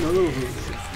Não, não, não.